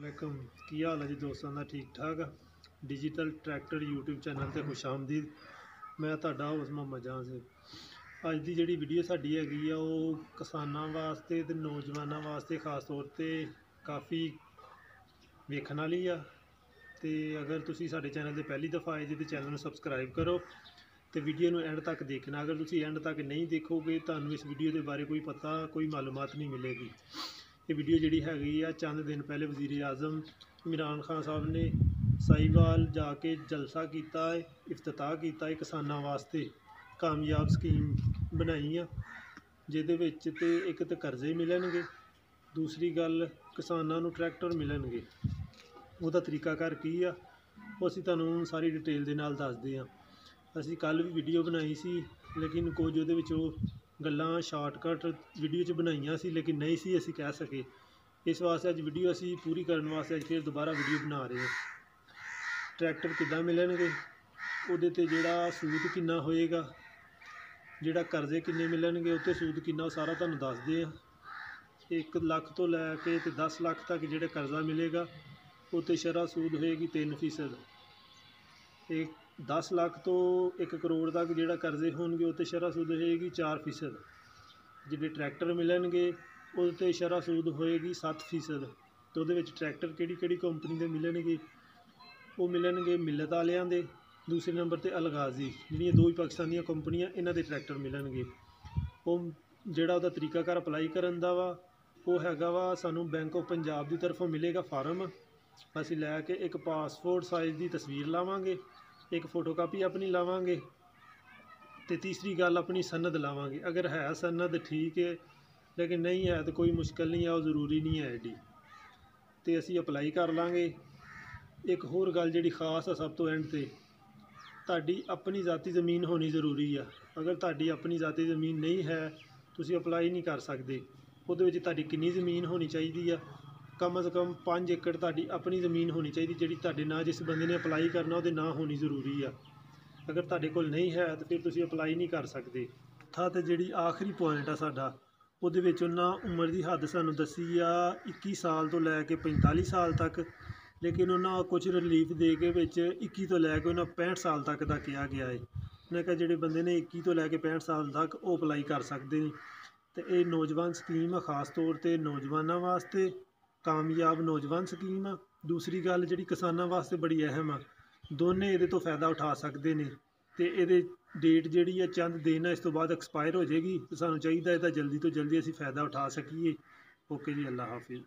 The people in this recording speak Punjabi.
ਵੈਲਕਮ। ਕੀ ਹਾਲ ਹੈ ਜੀ ਦੋਸਤਾਂ ਦਾ? ਠੀਕ ਠਾਕ? ਡਿਜੀਟਲ ਟਰੈਕਟਰ YouTube ਚੈਨਲ ਤੇ ਖੁਸ਼ ਆਮਦੀਦ ਮੈਂ ਤੁਹਾਡਾ ਹੋਸ ਮੁਹੰਮਦ ਜਹਾਂ ਸਿੰਘ। ਅੱਜ ਦੀ ਜਿਹੜੀ ਵੀਡੀਓ ਸਾਡੀ ਹੈਗੀ ਆ, ਉਹ ਕਿਸਾਨਾਂ ਵਾਸਤੇ ਤੇ ਨੌਜਵਾਨਾਂ ਵਾਸਤੇ ਖਾਸ ਤੌਰ ਤੇ ਕਾਫੀ ਵੇਖਣ ਵਾਲੀ ਆ। ਤੇ ਅਗਰ ਤੁਸੀਂ ਸਾਡੇ ਚੈਨਲ ਤੇ ਪਹਿਲੀ ਦਫਾ ਆਏ ਜੀ, ਤੇ ਚੈਨਲ ਨੂੰ ਸਬਸਕ੍ਰਾਈਬ ਕਰੋ। ਤੇ ਵੀਡੀਓ ਨੂੰ ਐਂਡ ਤੱਕ ਦੇਖਣਾ। ਅਗਰ ਤੁਸੀਂ ਐਂਡ ਤੱਕ ਨਹੀਂ ਦੇਖੋਗੇ, ਤੁਹਾਨੂੰ ਇਸ ਵੀਡੀਓ ਦੇ ਬਾਰੇ ਕੋਈ ਪਤਾ, ਕੋਈ ਮਾਲੂਮਾਤ ਨਹੀਂ ਮਿਲੇਗੀ। ਇਹ ਵੀਡੀਓ ਜਿਹੜੀ ਹੈਗੀ ਆ, ਚੰਦ ਦਿਨ ਪਹਿਲੇ ਵਜ਼ੀਰ ਆਜ਼ਮ ਇਮਰਾਨ ਖਾਨ ਸਾਹਿਬ ਨੇ ਸਾਈਵਾਲ ਜਾ ਕੇ ਜਲਸਾ ਕੀਤਾ ਹੈ, ਇਫਤਤਾਹ ਕੀਤਾ ਹੈ ਕਿਸਾਨਾਂ ਵਾਸਤੇ, ਕਾਮਯਾਬ ਸਕੀਮ ਬਣਾਈ ਆ, ਜਿਹਦੇ ਵਿੱਚ ਤੇ ਇੱਕ ਤੇ ਕਰਜ਼ੇ ਮਿਲਣਗੇ, ਦੂਸਰੀ ਗੱਲ ਕਿਸਾਨਾਂ ਨੂੰ ਟਰੈਕਟਰ ਮਿਲਣਗੇ। ਉਹਦਾ ਤਰੀਕਾਕਾਰ ਕੀ ਆ, ਉਹ ਅਸੀਂ ਤੁਹਾਨੂੰ ਸਾਰੀ ਡਿਟੇਲ ਦੇ ਨਾਲ ਦੱਸਦੇ ਹਾਂ ਅਸੀਂ ਕੱਲ ਵੀ ਵੀਡੀਓ ਬਣਾਈ ਸੀ, ਲੇਕਿਨ ਕੁਝ ਉਹਦੇ ਵਿੱਚ ਉਹ ਗੱਲਾਂ ਸ਼ਾਰਟਕਟ ਵੀਡੀਓ 'ਚ ਬਣਾਈਆਂ ਸੀ, ਲੇਕਿਨ ਨਹੀਂ ਸੀ ਅਸੀਂ ਕਹਿ ਸਕੇ। ਇਸ ਵਾਸਤੇ ਅੱਜ ਵੀਡੀਓ ਅਸੀਂ ਪੂਰੀ ਕਰਨ ਵਾਸਤੇ ਅੱਜ ਫਿਰ ਦੁਬਾਰਾ ਵੀਡੀਓ ਬਣਾ ਰਹੇ ਹਾਂ। ਟਰੈਕਟਰ ਕਿੱਦਾਂ ਮਿਲਣਗੇ? ਉਹਦੇ ਤੇ ਜਿਹੜਾ ਸੂਦ ਕਿੰਨਾ ਹੋਏਗਾ? ਜਿਹੜਾ ਕਰਜ਼ੇ ਕਿੰਨੇ ਮਿਲਣਗੇ? ਉੱਤੇ ਸੂਦ ਕਿੰਨਾ, ਉਹ ਸਾਰਾ ਤੁਹਾਨੂੰ ਦੱਸਦੇ ਆ 1 ਲੱਖ ਤੋਂ ਲੈ ਕੇ ਤੇ 10 ਲੱਖ ਤੱਕ ਜਿਹੜਾ ਕਰਜ਼ਾ ਮਿਲੇਗਾ ਉੱਤੇ ਸ਼ਰ੍ਹਾ ਸੂਦ ਹੋਏਗੀ 3% ਤੇ 10 ਲੱਖ ਤੋਂ 1 ਕਰੋੜ ਤੱਕ ਜਿਹੜਾ ਕਰਜ਼ੇ ਹੋਣਗੇ, ਉਹ 'ਤੇ ਸ਼ਰ੍ਹਾ ਸੂਦ ਹੋਏਗੀ 4% ਜਿਹੜੇ ਟਰੈਕਟਰ ਮਿਲਣਗੇ, ਉਹਦੇ ਤੇ ਸ਼ਰ੍ਹਾ ਸੂਦ ਹੋਏਗੀ 7% ਤੇ ਉਹਦੇ ਵਿੱਚ ਟਰੈਕਟਰ ਕਿਹੜੀ ਕਿਹੜੀ ਕੰਪਨੀ ਦੇ ਮਿਲਣਗੇ? ਉਹ ਮਿਲਣਗੇ ਮਿਲਤ ਵਾਲਿਆਂ ਦੇ, ਦੂਸਰੇ ਨੰਬਰ ਤੇ ਅਲਗਾਜ਼ੀ। ਜਿਹੜੀਆਂ ਦੋ ਹੀ ਪਾਕਿਸਤਾਨੀਆਂ ਕੰਪਨੀਆਂ, ਇਹਨਾਂ ਦੇ ਟਰੈਕਟਰ ਮਿਲਣਗੇ। ਉਹ ਜਿਹੜਾ ਉਹਦਾ ਤਰੀਕਾਕਾਰ ਅਪਲਾਈ ਕਰਨ ਦਾ ਵਾ, ਉਹ ਹੈਗਾ ਵਾ, ਸਾਨੂੰ ਬੈਂਕ ਆਫ ਪੰਜਾਬ ਦੀ ਤਰਫੋਂ ਮਿਲੇਗਾ ਫਾਰਮ। ਅਸੀਂ ਲੈ ਕੇ ਇੱਕ ਪਾਸਪੋਰਟ ਸਾਈਜ਼ ਦੀ ਤਸਵੀਰ ਲਾਵਾਂਗੇ। ਇੱਕ ਫੋਟੋਕਾਪੀ ਆਪਣੀ ਲਾਵਾਂਗੇ ਤੇ ਤੀਸਰੀ ਗੱਲ ਆਪਣੀ ਸਨਦ ਲਾਵਾਂਗੇ। ਅਗਰ ਹੈ ਸਨਦ, ਠੀਕ ਹੈ ਲੇਕਿਨ ਨਹੀਂ ਹੈ ਤਾਂ ਕੋਈ ਮੁਸ਼ਕਲ ਨਹੀਂ ਹੈ ਉਹ ਜ਼ਰੂਰੀ ਨਹੀਂ ਹੈ ਐਡੀ। ਤੇ ਅਸੀਂ ਅਪਲਾਈ ਕਰ ਲਾਂਗੇ। ਇੱਕ ਹੋਰ ਗੱਲ ਜਿਹੜੀ ਖਾਸ ਆ ਸਭ ਤੋਂ ਐਂਡ ਤੇ, ਤੁਹਾਡੀ ਆਪਣੀ ਜ਼ਾਤੀ ਜ਼ਮੀਨ ਹੋਣੀ ਜ਼ਰੂਰੀ ਆ। ਅਗਰ ਤੁਹਾਡੀ ਆਪਣੀ ਜ਼ਾਤੀ ਜ਼ਮੀਨ ਨਹੀਂ ਹੈ, ਤੁਸੀਂ ਅਪਲਾਈ ਨਹੀਂ ਕਰ ਸਕਦੇ। ਉਹਦੇ ਵਿੱਚ ਤੁਹਾਡੀ ਕਿੰਨੀ ਜ਼ਮੀਨ ਹੋਣੀ ਚਾਹੀਦੀ ਆ? ਕਮ ਅਜ਼ ਕਮ 5 ਏਕੜ ਤੁਹਾਡੀ ਆਪਣੀ ਜ਼ਮੀਨ ਹੋਣੀ ਚਾਹੀਦੀ, ਜਿਹੜੀ ਤੁਹਾਡੇ ਨਾਂ ਜਿਸ ਬੰਦੇ ਨੇ ਅਪਲਾਈ ਕਰਨਾ, ਉਹਦੇ ਨਾਂ ਹੋਣੀ ਜ਼ਰੂਰੀ ਆ। ਅਗਰ ਤੁਹਾਡੇ ਕੋਲ ਨਹੀਂ ਹੈ, ਤਾਂ ਫਿਰ ਤੁਸੀਂ ਅਪਲਾਈ ਨਹੀਂ ਕਰ ਸਕਦੇ। ਥਾ ਤੇ ਜਿਹੜੀ ਆਖਰੀ ਪੁਆਇੰਟ ਆ ਸਾਡਾ, ਉਹਦੇ ਵਿੱਚ ਉਹਨਾਂ ਉਮਰ ਦੀ ਹੱਦ ਸਾਨੂੰ ਦੱਸੀ ਆ 21 ਸਾਲ ਤੋਂ ਲੈ ਕੇ 45 ਸਾਲ ਤੱਕ, ਲੇਕਿਨ ਉਹਨਾਂ ਕੁਝ ਰਿਲੀਫ ਦੇ ਕੇ ਵਿੱਚ 21 ਤੋਂ ਲੈ ਕੇ ਉਹਨਾਂ 65 ਸਾਲ ਤੱਕ ਦਾ ਕਿਹਾ ਗਿਆ ਹੈ ਉਹਨਾਂ ਕਿਹਾ ਜਿਹੜੇ ਬੰਦੇ ਨੇ 21 ਤੋਂ ਲੈ ਕੇ 65 ਸਾਲ ਤੱਕ ਉਹ ਅਪਲਾਈ ਕਰ ਸਕਦੇ ਨੇ। ਤੇ ਇਹ ਨੌਜਵਾਨ ਸਕੀਮ ਆ, ਖਾਸ ਤੌਰ ਤੇ ਨੌਜਵਾਨਾਂ ਵਾਸਤੇ। ਕਾਮਯਾਬ ਨੌਜਵਾਨ ਸਕੀਮ ਆ। ਦੂਸਰੀ ਗੱਲ ਜਿਹੜੀ ਕਿਸਾਨਾਂ ਵਾਸਤੇ ਬੜੀ ਅਹਿਮ ਆ, ਦੋਨੇ ਇਹਦੇ ਤੋਂ ਫਾਇਦਾ ਉਠਾ ਸਕਦੇ ਨੇ ਤੇ ਇਹਦੇ ਡੇਟ ਜਿਹੜੀ ਆ, ਚੰਦ ਦਿਨ ਆ, ਇਸ ਤੋਂ ਬਾਅਦ ਐਕਸਪਾਇਰ ਹੋ ਜਾਏਗੀ ਤੇ ਸਾਨੂੰ ਚਾਹੀਦਾ ਇਹਦਾ ਜਲਦੀ ਤੋਂ ਜਲਦੀ ਅਸੀਂ ਫਾਇਦਾ ਉਠਾ ਸਕੀਏ। ਓਕੇ ਜੀ ਅੱਲਾ ਹਾਫਿਜ਼।